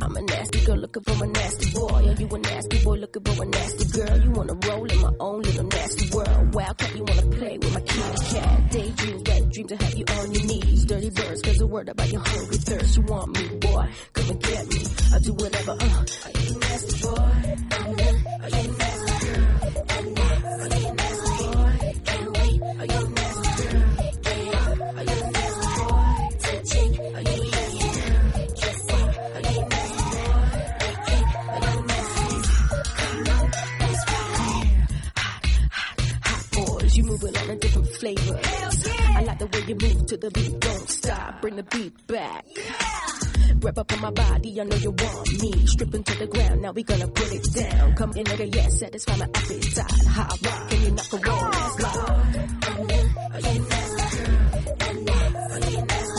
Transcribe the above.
I'm a nasty girl looking for a nasty boy. Are you a nasty boy looking for a nasty girl? You wanna roll in my own little nasty world. Wildcat, you wanna play with my kitty cat. Daydream, wet dream to have you on your knees. Dirty birds, cause a word about your hungry thirst. You want me, boy? Come and get me. I'll do whatever, uh. you moving on a different flavor. Yeah. I like the way you move to the beat. Don't stop, bring the beat back. Yeah. Wrap up on my body, I know you want me. Stripping to the ground, now we gonna put it down. Come in, nigga, yeah, satisfy my appetite. Hot rock, can you knock a wall? That's loud. Are you I'm you nasty?